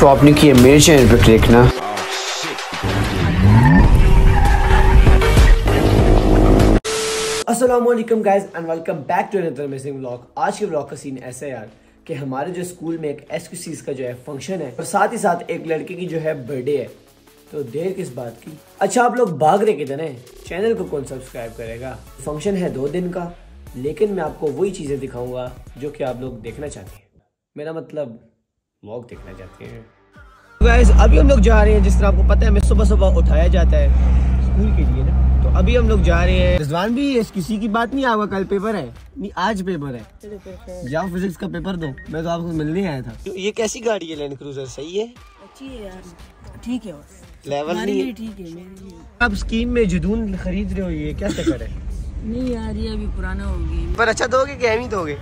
तो आपने किए मेरे चैनल पर क्लिक ना। Aslam guys and welcome back to another amazing vlog आज के व्लॉग का सीन ऐसा है यार कि हमारे जो स्कूल में एक एस का जो है फ़ंक्शन है और साथ ही साथ एक लड़के की जो है बर्थडे है। तो देर किस बात की? अच्छा आप लोग भाग रहे किधर हैं। चैनल को कौन सब्सक्राइब करेगा? फ़ंक्शन है दो दिन का लेकिन मैं आपको वही चीज़ें दिखाऊँगा जो कि आप लोग देखना चाहते हैं। मेरा मतलब व्लॉग देखना चाहते हैं। गाइस अभी हम लोग जा रहे हैं जिस तरह आपको पता है हमें सुबह सुबह उठाया जाता है स्कूल के लिए ना। तो अभी हम लोग जा रहे हैं। रिजवान भी इस किसी की बात नहीं आवा कल पेपर है। नहीं आज पेपर है। जाओ फिजिक्स का पेपर दो। मैं तो आपको मिलने आया था। ये कैसी गाड़ी है लैंड क्रूजर सही है? अच्छी है यार। ठीक है लेवल नहीं है। ठीक है आप स्कीम में जुदून खरीद रहे हो ये क्या चक्कर है? नहीं यार ये अभी पुराना हो गई पर अच्छा दोगे कि अहमी दोगे?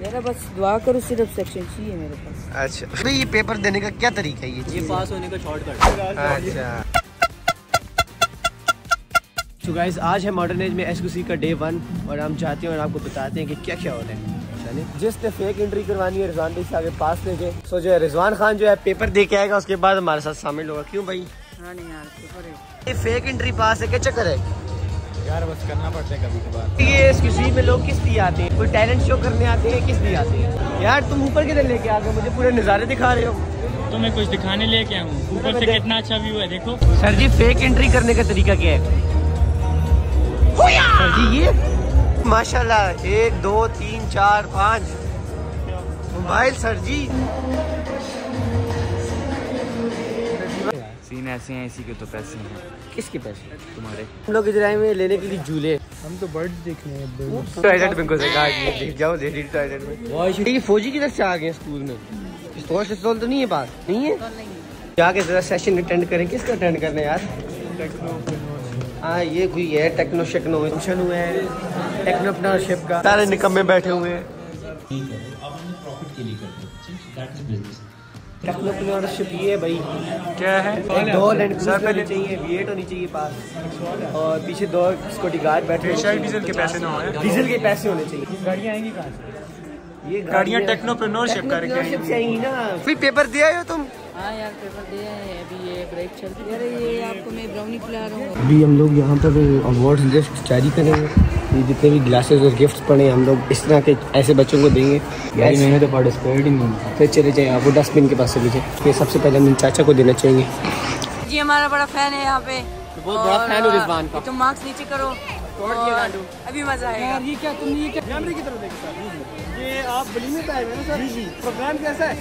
मेरा बस दुआ करो सिर्फ़ सेक्शन चाहिए मेरे पास। अच्छा। भाई ये पेपर देने का क्या तरीका है ये ये पास होने का शॉर्टकट अच्छा। तो गाइस आज है मॉडर्न एज में एस का डे वन और हम चाहते हैं और आपको बताते हैं कि क्या क्या हो। रहा है चलिए। जिसने फेक एंट्री करवानी है रिजवान भाई से आगे पास लेके। सो जो है रिजवान खान जो है पेपर दे के आएगा उसके बाद हमारे साथ शामिल होगा। क्यों भाई? नहीं यार पेपर है ये फेक एंट्री पास है क्या चक्कर है? यार बस करना पड़ता है कभी कभार। ये एस में लोग किस लिए आते हैं? कोई टैलेंट शो करने आते हैं किस लिए आते हैं? यार तुम ऊपर किधर लेके आ गए? मुझे पूरे नज़ारे दिखा रहे हो। तो मैं कुछ दिखाने लेके आया हूँ ऊपर से कितना अच्छा व्यू है देखो। सर जी फेक एंट्री करने का तरीका क्या है? सर जी ये? माशाल्लाह एक दो तीन चार पाँच। मोबाइल सर जी। सीन ऐसे हैं इसी के तो पैसे हैं। किसके पैसे? तुम्हारे। हम लोग इधर आए हुए लेने के लिए झूले। हम तो बर्ड देखने हैं टॉयलेट में घुसे देख जाओ लेडी टॉयलेट में। ये फौजी किधर से आ गए स्कूल में। पिस्तौल पिस्तौल तो नहीं है पास नहीं है? जाके जरा सेशन अटेंड करें किसका अटेंड करने यार? हाँ ये कोई है टेक्नो शेक्नो फ़ंक्शन हुए हैं टेक्नोप्रनरशिप का। सारे निकम्मे बैठे हुए हैं। टेक्नोप्रनरशिप ये है भाई। क्या है? एक दो लैंड क्रूजर होनी चाहिए वी होनी चाहिए पास। और पीछे दो सिक्योरिटी गार्ड बैठे शायद डीजल के पैसे ना हो डीजल के पैसे होने चाहिए। गाड़ियाँ आएँगी कहाँ से? ये गाड़ियाँ टेक्नोप्रेन्योरशिप करके आएँगी। ना। फिर पेपर दिया हो तुम? हाँ यार पेपर दे आए अभी ये ब्रेक चल रही है। आपको मैं ब्राउनी खिला रहा हूँ। अभी हम लोग यहाँ पर अवार्ड गिफ्ट जारी करेंगे। ये जितने भी ग्लासेस और गिफ्ट्स पड़े हम लोग इस तरह के ऐसे बच्चों को देंगे। मैंने तो पार्टिसिपेट ही नहीं फिर चले जाए आप वो डस्टबिन के पास चले जाए सबसे पहले हम चाचा को देना चाहेंगे। जी हमारा बड़ा फ़ैन है यहाँ पे। बहुत बड़ा fan हो रिजवान का। तुम मार्क्स नीचे करो। अभी मज़ा आएगा। यार ये क्या तुमने ये क्या कैमरे की तरफ़ देखा सर। ये आप बली में आए हैं ना सर? जी प्रोग्राम कैसा है?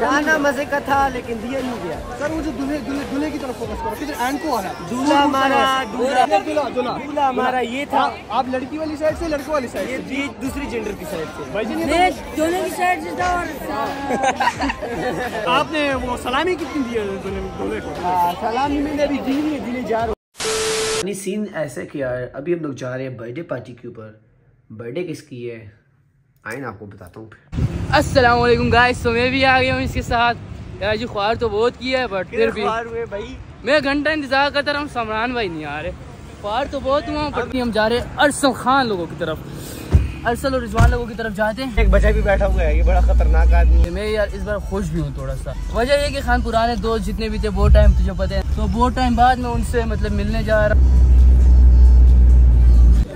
खाना मज़े का था लेकिन दिया नहीं गया। सर वो जो दूल्हे दूल्हे दूल्हे की तरफ़ फोकस करो। किधर? एंड को आ रहा दूल्हा हमारा दूल्हा दूल्हा हमारा ये था। आप- लड़की वाली साइड से लड़के वाली साइड ये दूसरी जेंडर की साइड से। भाई जी दोनों की साइड से था और तो- आपने वो सलामी कितनी दी है दूल्हे को? सलामी मैंने अभी दी नहीं है दिने जा रहा सीन ऐसे किया है। अभी हम लोग जा रहे हैं बर्थडे पार्टी के ऊपर। बर्थडे किसकी है? आए ना आपको बताता हूँ अस्सलाम वालेकुम गाइस तो मैं भी आ गया हूँ इसके साथ। यार जी ख्वार तो बहुत किया है बट फिर भी। हुए भाई? मैं घंटा इंतज़ार करता रहा हूँ समरान भाई नहीं आ रहे। ख्वार तो बहुत हुआ बट हम जा रहे हैं अरसल खान लोगों की तरफ़। अरसल और रिजवान लोगों की तरफ़ जाते हैं। एक बच्चा भी बैठा हुआ है ये बड़ा खतरनाक आदमी है। मैं यार इस बार खुश भी हूँ थोड़ा सा। वजह ये कि खान पुराने दोस्त जितने भी थे बहुत टाइम तुझे पता है। तो बहुत टाइम बाद में उनसे मतलब मिलने जा रहा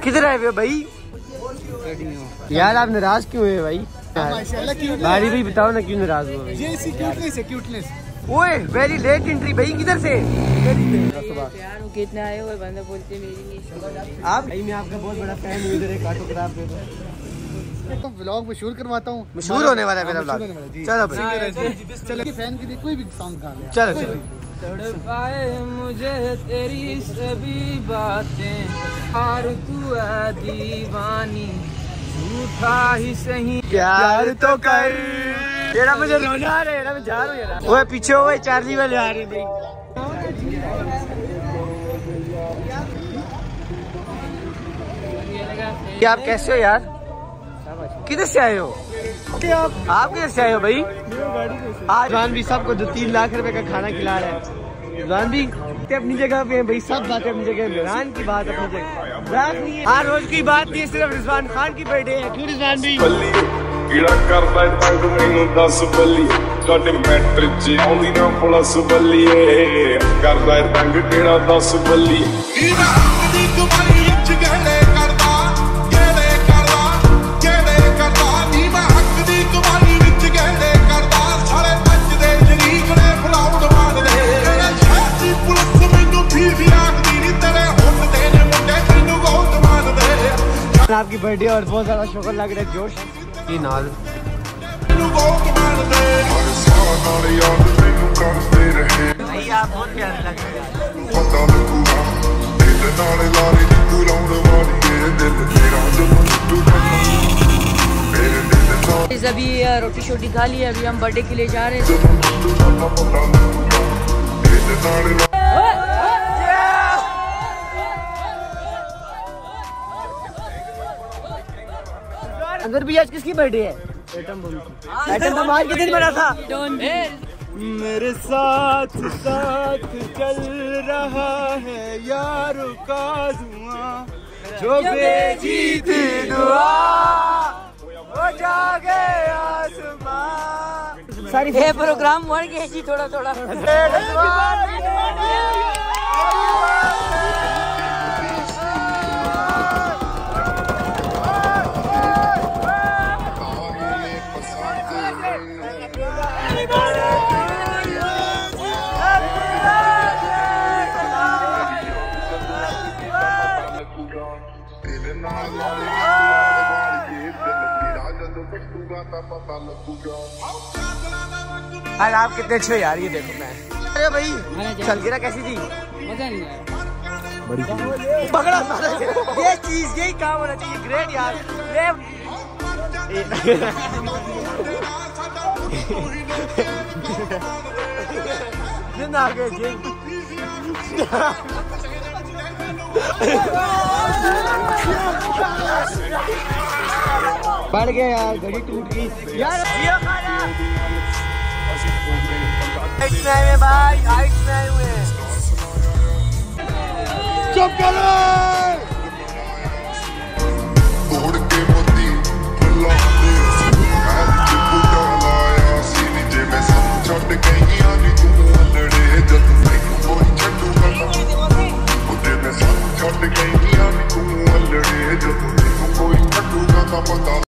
किधर आए हुए भाई? यार आप नाराज़ क्यों हुए भाई? बारी भाई बताओ ना क्यों नाराज़ हुए ये इसी क्यूटनेस है क्यूटनेस ओए वेरी लेट एंट्री भाई किधर से? यार वो कितने आए हुए बंदे बोलते मेरी नहीं आप भाई मैं आपका बहुत बड़ा फ़ैन हूँ इधर एक ऑटोग्राफ दे। दो तो व्लॉग मशहूर करवाता हूँ। मशहूर होने वाला है मेरा हाँ, वाला है। चलो भाई। चलो। फ़ैन के लिए कोई भी सॉन्ग गा चलो चलो। पाए मुझे तेरी सभी बातें। हार तू है दीवानी। झूठा ही सही। प्यार तो कर। तेरा मुझे रोना आ रहा है जा रहा हूँ ओए पीछे हो गए चार्ली वाले आ रहे भाई क्या आप कैसे हो यार? किधर से आए हो? आप आप किधर से आए हो भाई? आज भी सबको दो तीन लाख रुपए का खाना खिला रहे हैं। रान भी बातें अपनी जगह पे हैं भाई सब बातें अपनी जगह इमरान की बात अपनी जगह मजाक नहीं है हर रोज की बात नहीं है सिर्फ रिजवान खान की बर्थडे है क्यों रिजवान भाई ਬੱਲੀ ਕੀੜਾ ਕਰਦਾ ਏ ਤੰਗ ਮੈਨੂੰ ਦੱਸ ਬੱਲੀ ਤੁਹਾਡੇ ਮੈਟ੍ਰਿਕ ਚ ਆਉਂਦੀ ਨਾ ਪੁਲਿਸ ਬੱਲੀਏ ਕਰਦਾ ਏ ਤੰਗ ਕਿਹੜਾ ਦੱਸ ਬੱਲੀ ਇਹਦਾ ਹੱਕ ਦੀ ਕਮਾਈ ਵਿੱਚ ਗਹਿਣੇ बर्थडे और बहुत ज़्यादा शुक्र लग रहा है जोश। की नाल। अभी रोटी शोटी खा ली अभी हम बर्थडे के लिए जा रहे हैं। अगर भी आज किसकी बर्थडे है एटम बम आज के दिन बना था मेरे साथ साथ चल रहा है यारों का धुआँ जो भेजी थी दुआ वो जागे आसमां सारी ये प्रोग्राम बढ़ गया जी थोड़ा थोड़ा अरे आप कितने अच्छे यार ये देखो मैं। अरे भाई चल गिरा कैसी थी? बड़ी पकड़ा सारा ये चीज़ यही काम होना चाहिए। ग्रेट यार। ये आ गए जिन बढ़ गया यार घड़ी टूट गई। यार भाई चुप में